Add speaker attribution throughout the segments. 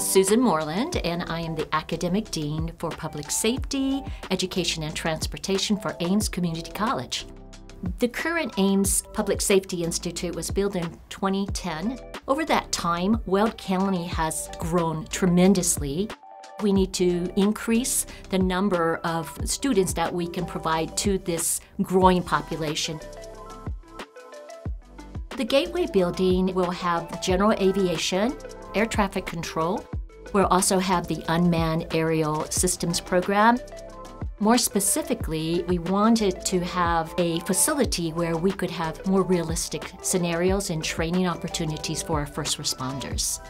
Speaker 1: Susan Moreland, and I am the Academic Dean for Public Safety, Education, and Transportation for Aims Community College. The current Aims Public Safety Institute was built in 2010. Over that time, Weld County has grown tremendously. We need to increase the number of students that we can provide to this growing population. The Gateway building will have general aviation, air traffic control. We'll also have the Unmanned Aerial Systems program. More specifically, we wanted to have a facility where we could have more realistic scenarios and training opportunities for our first responders.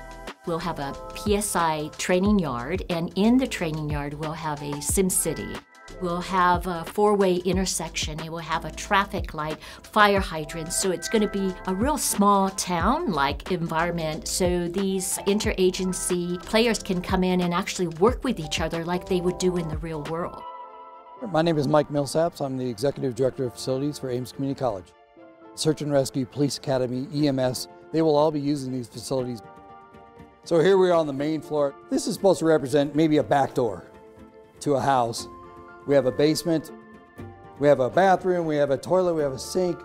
Speaker 1: We'll have a PSI training yard, and in the training yard, we'll have a SimCity. We'll have a four-way intersection. It will have a traffic light, fire hydrants. So it's going to be a real small town-like environment. So these interagency players can come in and actually work with each other like they would do in the real world.
Speaker 2: My name is Mike Millsaps. I'm the Executive Director of Facilities for Aims Community College. Search and Rescue, Police Academy, EMS, they will all be using these facilities. So here we are on the main floor. This is supposed to represent maybe a back door to a house. We have a basement, we have a bathroom, we have a toilet, we have a sink.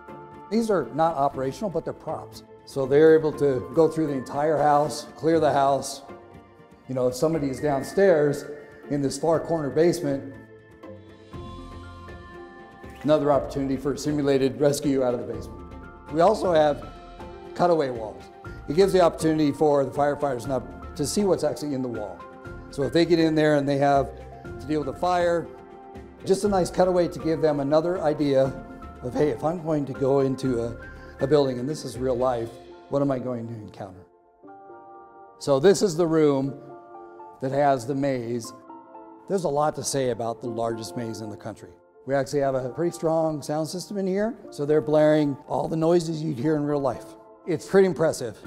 Speaker 2: These are not operational, but they're props. So they're able to go through the entire house, clear the house. You know, if somebody is downstairs in this far corner basement, another opportunity for simulated rescue out of the basement. We also have cutaway walls. It gives the opportunity for the firefighters to see what's actually in the wall. So if they get in there and they have to deal with a fire, just a nice cutaway to give them another idea of, hey, if I'm going to go into a, a building and this is real life, what am I going to encounter? So this is the room that has the maze. There's a lot to say about the largest maze in the country. We actually have a pretty strong sound system in here, so they're blaring all the noises you'd hear in real life. It's pretty impressive.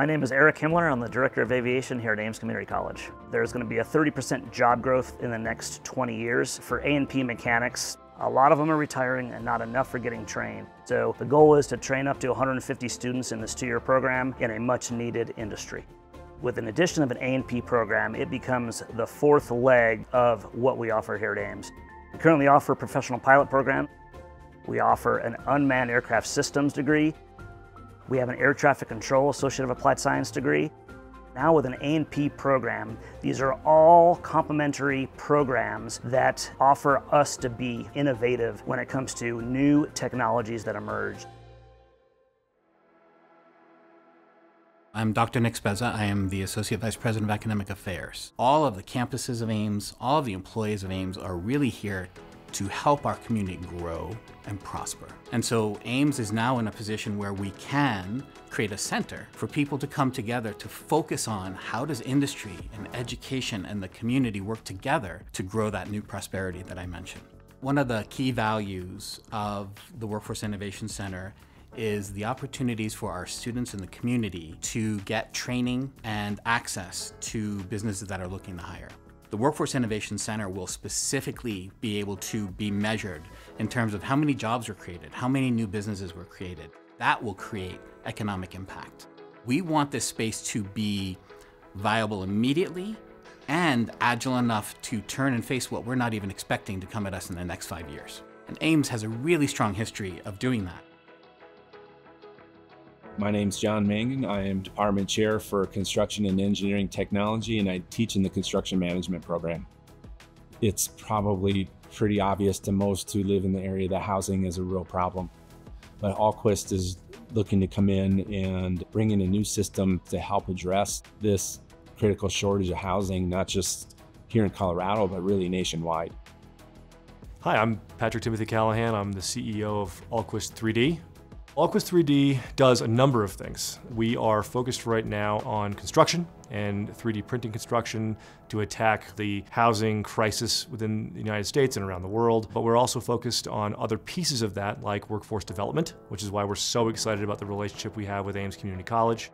Speaker 3: My name is Eric Himmler. I'm the Director of Aviation here at Aims Community College. There's going to be a 30% job growth in the next 20 years for A&P mechanics. A lot of them are retiring and not enough for getting trained. So the goal is to train up to 150 students in this two-year program in a much needed industry. With an addition of an A&P program, it becomes the fourth leg of what we offer here at Aims. We currently offer a professional pilot program. We offer an unmanned aircraft systems degree we have an air traffic control Associate of applied science degree. Now with an A&P program, these are all complementary programs that offer us to be innovative when it comes to new technologies that emerge.
Speaker 4: I'm Dr. Nick Spezza. I am the Associate Vice President of Academic Affairs. All of the campuses of Aims, all of the employees of Aims are really here to help our community grow and prosper. And so Aims is now in a position where we can create a center for people to come together to focus on how does industry and education and the community work together to grow that new prosperity that I mentioned. One of the key values of the Workforce Innovation Center is the opportunities for our students in the community to get training and access to businesses that are looking to hire. The Workforce Innovation Center will specifically be able to be measured in terms of how many jobs were created, how many new businesses were created. That will create economic impact. We want this space to be viable immediately and agile enough to turn and face what we're not even expecting to come at us in the next five years. And Aims has a really strong history of doing that.
Speaker 5: My name is John Mangan. I am Department Chair for Construction and Engineering Technology, and I teach in the Construction Management Program. It's probably pretty obvious to most who live in the area that housing is a real problem. But Alquist is looking to come in and bring in a new system to help address this critical shortage of housing, not just here in Colorado, but really nationwide.
Speaker 6: Hi, I'm Patrick Timothy Callahan. I'm the CEO of Alquist 3D. Alquist 3D does a number of things. We are focused right now on construction and 3D printing construction to attack the housing crisis within the United States and around the world. But we're also focused on other pieces of that, like workforce development, which is why we're so excited about the relationship we have with Aims Community College.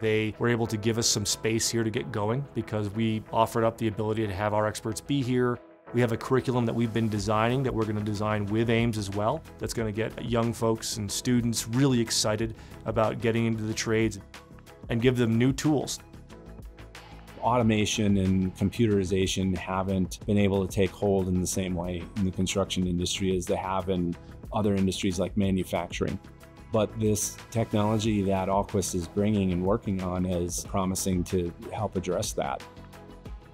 Speaker 6: They were able to give us some space here to get going because we offered up the ability to have our experts be here We have a curriculum that we've been designing that we're going to design with AIMS as well. That's going to get young folks and students really excited about getting into the trades and give them new tools.
Speaker 5: Automation and computerization haven't been able to take hold in the same way in the construction industry as they have in other industries like manufacturing. But this technology that Alquist is bringing and working on is promising to help address that.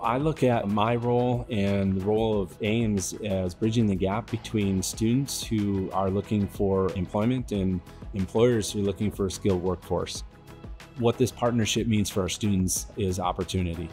Speaker 5: I look at my role and the role of AIMS as bridging the gap between students who are looking for employment and employers who are looking for a skilled workforce. What this partnership means for our students is opportunity.